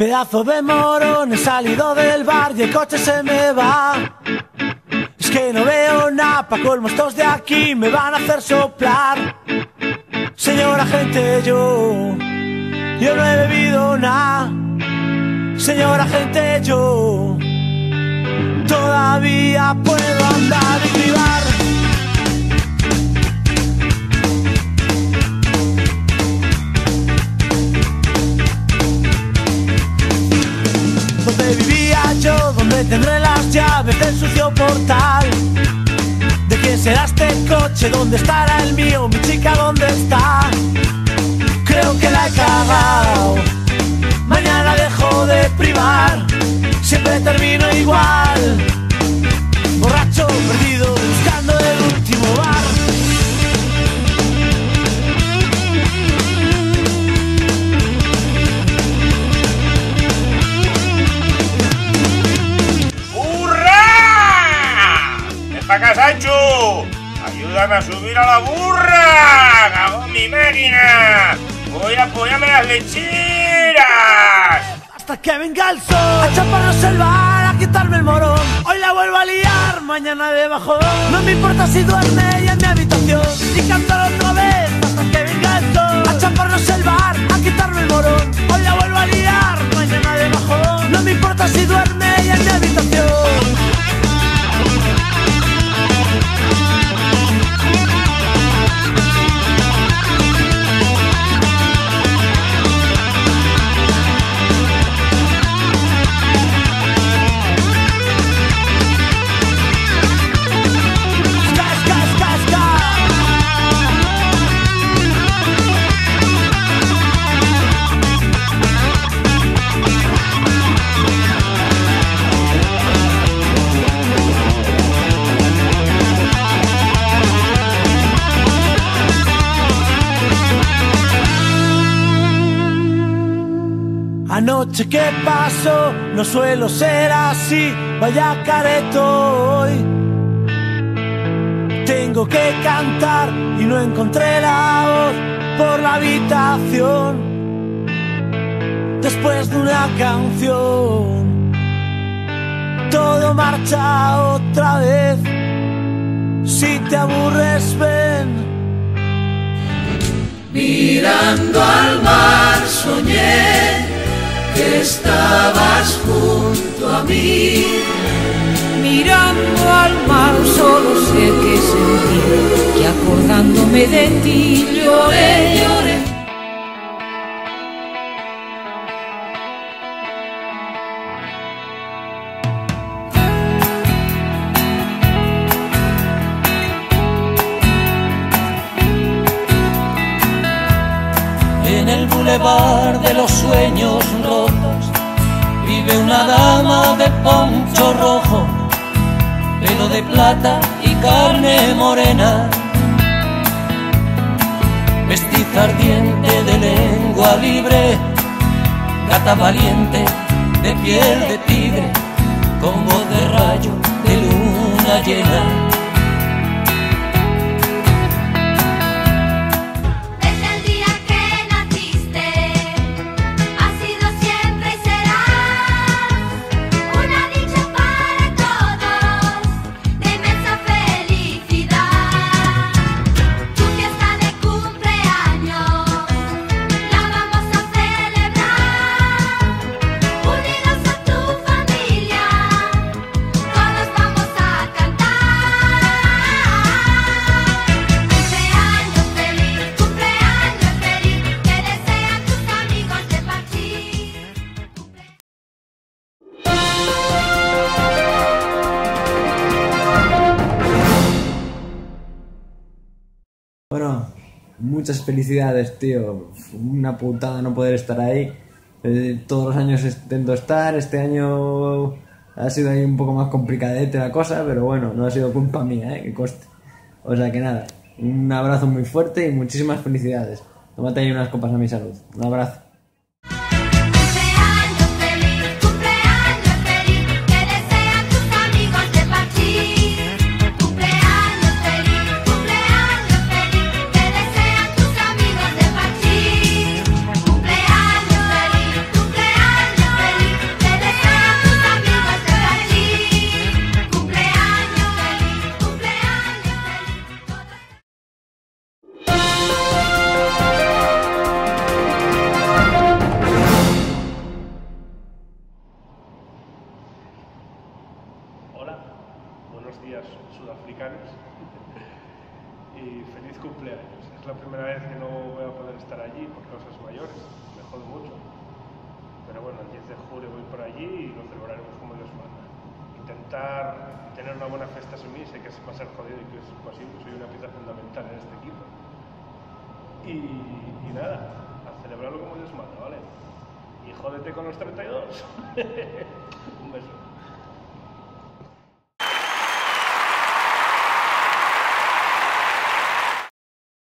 Pedazo de morón, he salido del bar y el coche se me va. Es que no veo nada, pa' colmo estos de aquí me van a hacer soplar. Señora gente, yo, yo no he bebido nada. Señora gente, yo, todavía puedo andar y cribar. Tendré las llaves del sucio portal. ¿De quién será este coche? ¿Dónde estará el mío? ¿Mi chica dónde está? Creo que la he cagado. Mañana dejo de privar. Siempre termino igual. ¡Ayúdame a subir a la burra! ¡Cago en mi máquina! ¡Voy a apoyarme las lecheras! Hasta que venga el sol A chaparnos el bar, a quitarme el morón Hoy la vuelvo a liar, mañana de bajón No me importa si duerme ella en mi habitación Anoche que pasó, no suelo ser así, vaya careto hoy. Tengo que cantar y no encontré la voz por la habitación. Después de una canción, todo marcha otra vez. Si te aburres, ven. Mirando al mar soñé estabas junto a mí. Mirando al mar solo sé que sentí que acordándome de ti lloré, lloré. En el bulevar de los sueños vive una dama de poncho rojo, pelo de plata y carne morena, mestiza ardiente de lengua libre, gata valiente de piel de tigre, con voz de rayo de luna llena. Bueno, muchas felicidades, tío. Una putada no poder estar ahí. Eh, todos los años intento estar. Este año ha sido ahí un poco más complicadete la cosa, pero bueno, no ha sido culpa mía, ¿eh? Que coste. O sea que nada, un abrazo muy fuerte y muchísimas felicidades. Tómate ahí unas copas a mi salud. Un abrazo. Sudafricanos. y feliz cumpleaños. Es la primera vez que no voy a poder estar allí por causas mayores, me jode mucho. Pero bueno, el 10 de julio voy por allí y lo celebraremos como Dios manda. Intentar tener una buena fiesta sin mí, sé que a ser jodido y que es imposible, soy una pieza fundamental en este equipo. Y, y nada, a celebrarlo como Dios manda, ¿vale? Y jódete con los 32. Un beso.